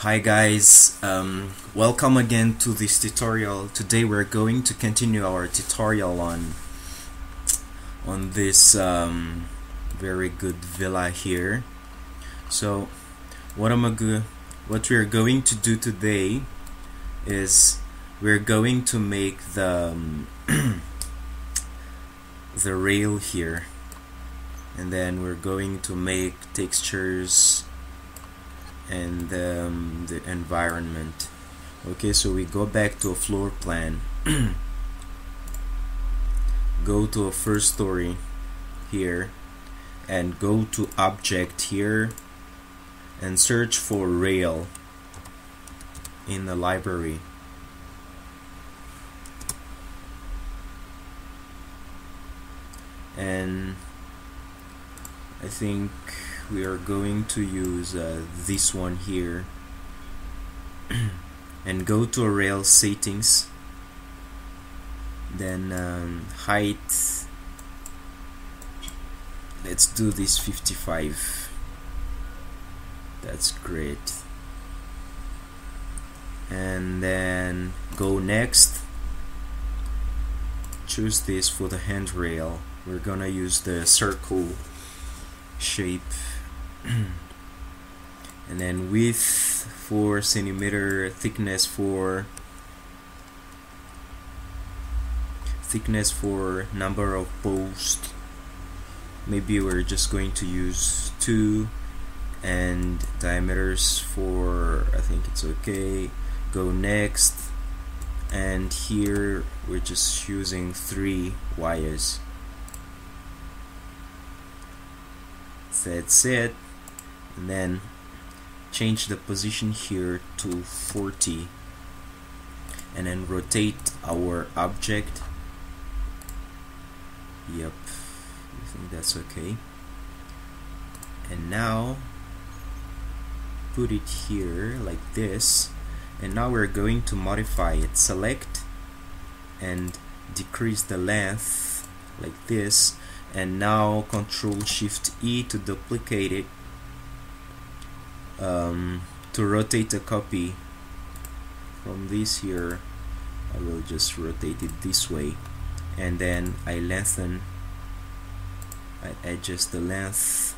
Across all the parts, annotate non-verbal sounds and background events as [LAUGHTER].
Hi guys, um, welcome again to this tutorial. Today we're going to continue our tutorial on on this um, very good villa here. So what I'm a what we're going to do today is we're going to make the um, [CLEARS THROAT] the rail here and then we're going to make textures and um, the environment. Okay so we go back to a floor plan. [CLEARS THROAT] Go to a first story here and go to object here and search for rail in the library. And I think we are going to use uh, this one here. [CLEARS THROAT] And go to a rail settings. Then um, height. Let's do this 55 that's great. And then go next. Choose this for the handrail. We're gonna use the circle shape [CLEARS THROAT] and then width 4 centimeter thickness for thickness for number of posts. Maybe we're just going to use 2 and diameters for I think it's okay. Go next. And here we're just using 3 wires. That's it and then change the position here to 40 and then rotate our object. Yep I think that's okay. And now put it here like this and now we're going to modify it. Select and decrease the length like this and now control shift E to duplicate it um, to rotate a copy from this here. I will just rotate it this way. And then I lengthen. I adjust the length.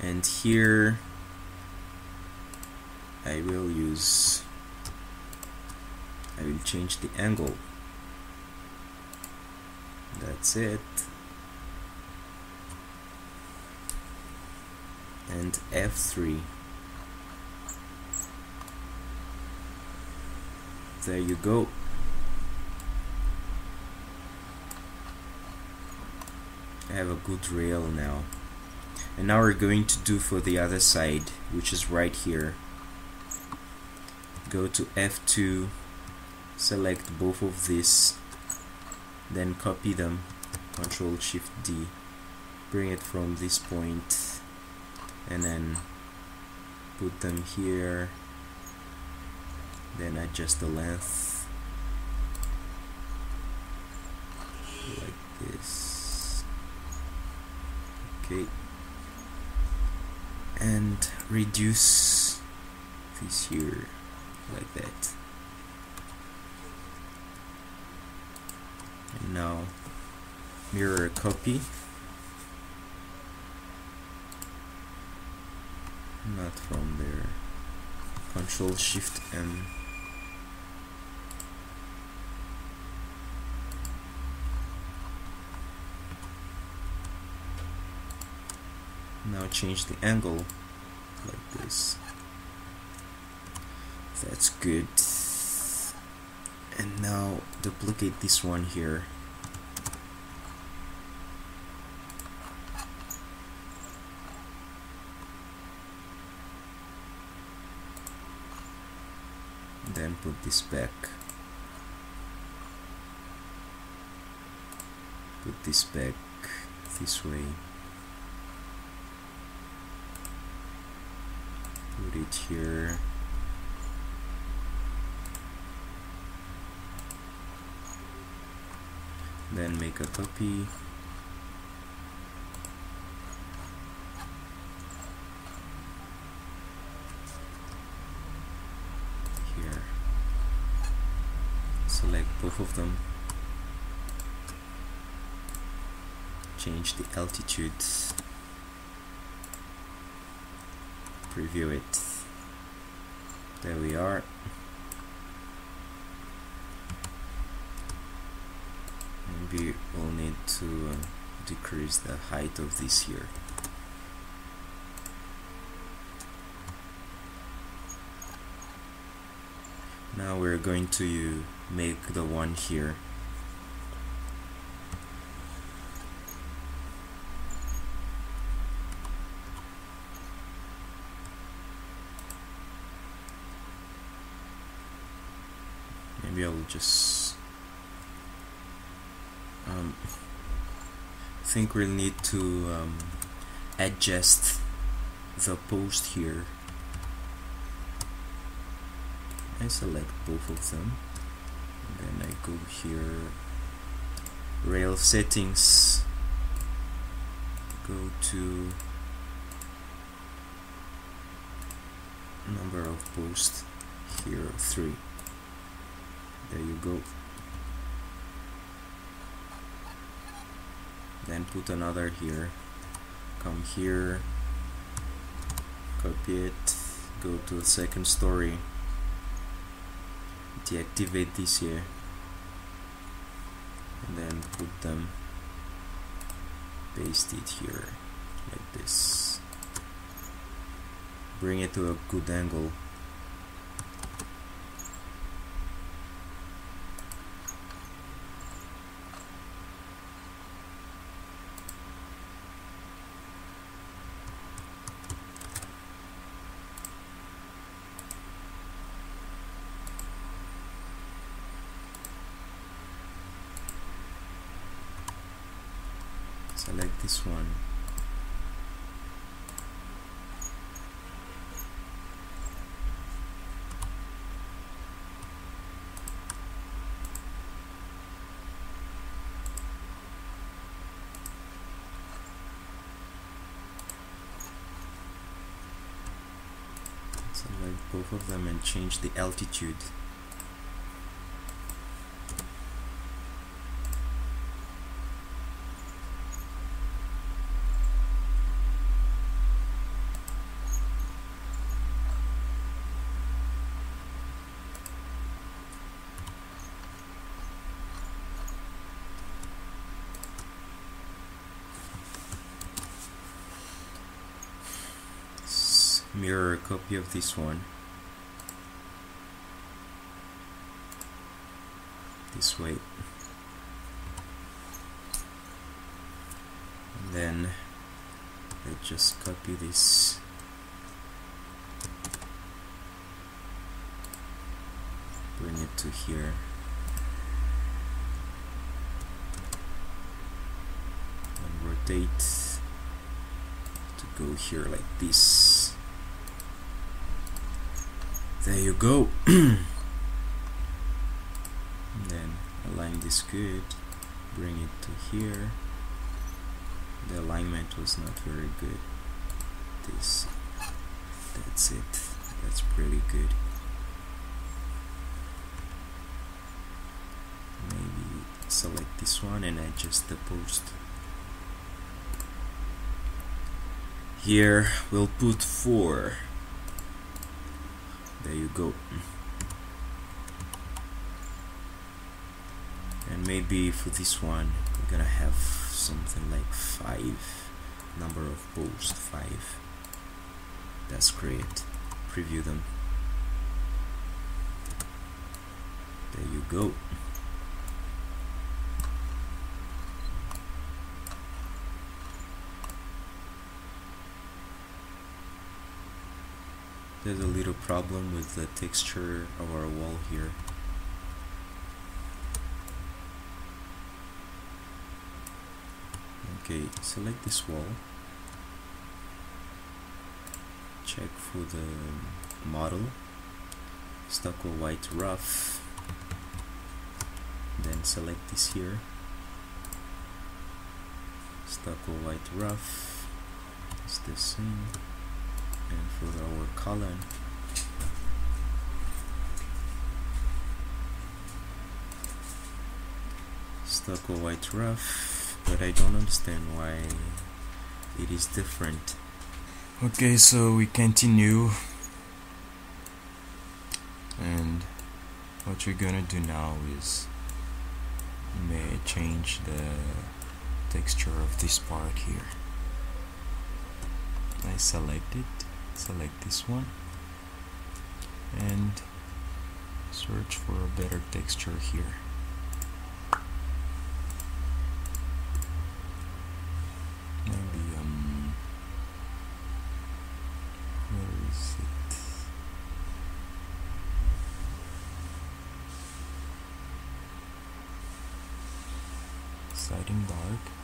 And here I will use I will change the angle. That's it and F3 there you go. I have a good rail now. And now we're going to do for the other side which is right here. Go to F2 select both of these then copy them. Control shift D. Bring it from this point and then put them here. Then adjust the length like this. Okay. And reduce this here like that. And now mirror copy not from there. Control shift M. Now change the angle like this. That's good. And now duplicate this one here then put this back. Put this back this way. Put it here. Then make a copy select both of them. Change the altitude. Preview it. There we are. Maybe we'll need to uh, decrease the height of this here. Now we're going to make the one here. Maybe I'll just um, think we'll need to um, adjust the post here. I select both of them and then I go here. Rail settings. Go to number of posts. Here 3 there you go. Then put another here. Come here. Copy it. Go to the second story deactivate this here. And then put them paste it here like this. Bring it to a good angle select this one. Select both of them and change the altitude mirror a copy of this one. This way. And then I just copy this. Bring it to here. And rotate to go here like this there you go. [CLEARS THROAT] Then align this good. Bring it to here. The alignment was not very good. This that's it. That's pretty good. Maybe select this one and adjust the post. Here we'll put 4 there you go. And maybe for this one we're gonna have something like five number of posts five. That's great. Preview them. There you go there's a little problem with the texture of our wall here. Okay select this wall. Check for the model. Stucco white rough. Then select this here. Stucco white rough. It's the same and for our column stucco white rough but I don't understand why it is different. Okay so we continue. And what you're gonna do now is you may change the texture of this part here. I select it select this one and search for a better texture here. Maybe um where is it? Siding dark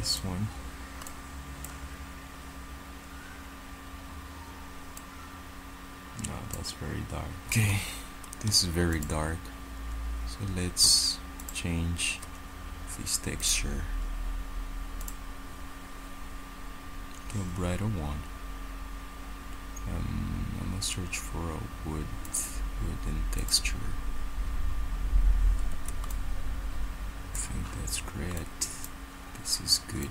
this one. No that's very dark. Okay this is very dark. So let's change this texture to a brighter one. Um, I'm gonna search for a wood wooden texture. I think that's great this is good.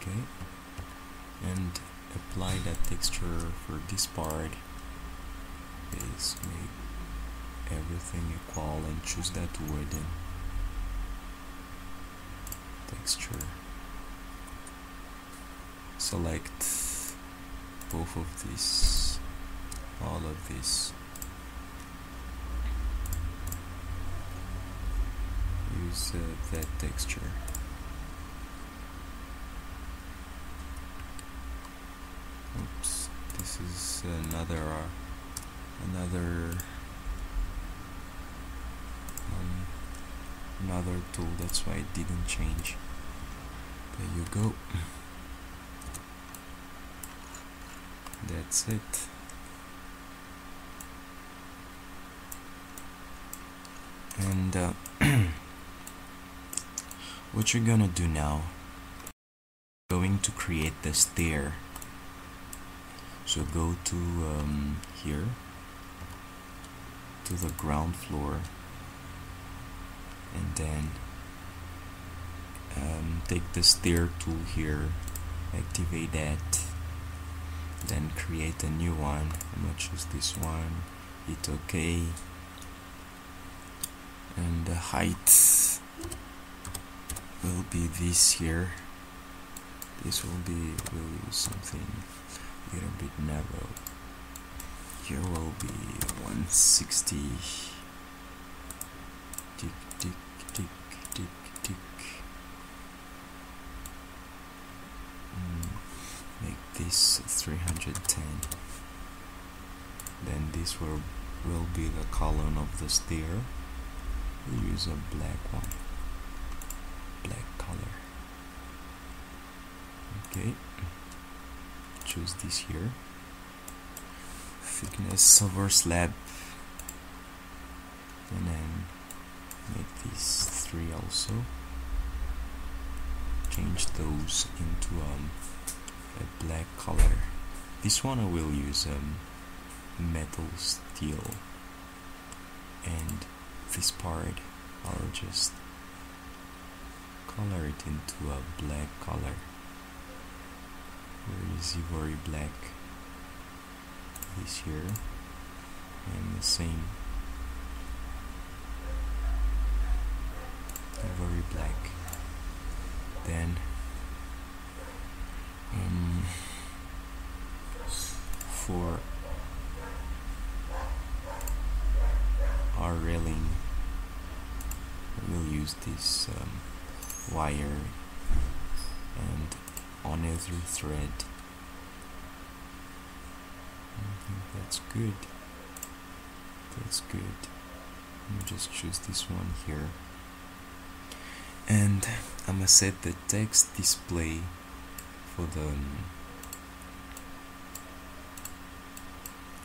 Okay. And apply that texture for this part is make everything equal and choose that wooden texture. Select both of these all of this that texture. Oops this is another another um, another tool that's why it didn't change. There you go. That's it. And uh, what you're gonna do now going to create the stair so go to um, here to the ground floor and then um, take the stair tool here activate that then create a new one. I'm gonna choose this one? Hit OK and the height will be this here this will be use something a little bit narrow here will be 160 tick tick tick tick tick. Mm, make this 310 then this will will be the column of the stair. We'll use a black one black color okay. Choose this here. Thickness over slab. And then make these three also. Change those into um, a black color. This one I will use um, metal steel. And this part I'll just color it into a black color where is Ivory black? This here. And the same. Ivory black. Then um, for our railing we'll use this um, wire on every thread. I think that's good. That's good. Let me just choose this one here. And I'm gonna set the text display for the um,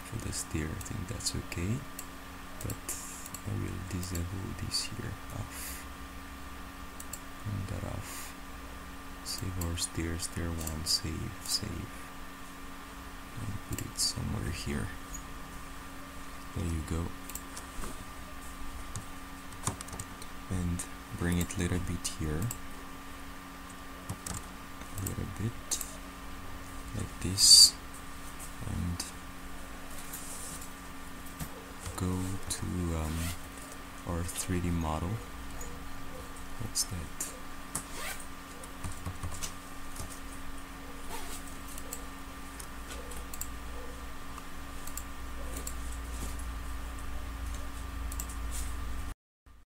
for the steer. I think that's okay. But I will disable this here off. Turn that off save our steer steer one save save. And put it somewhere here. There you go. And bring it a little bit here. A little bit. Like this. And go to um, our 3D model. What's that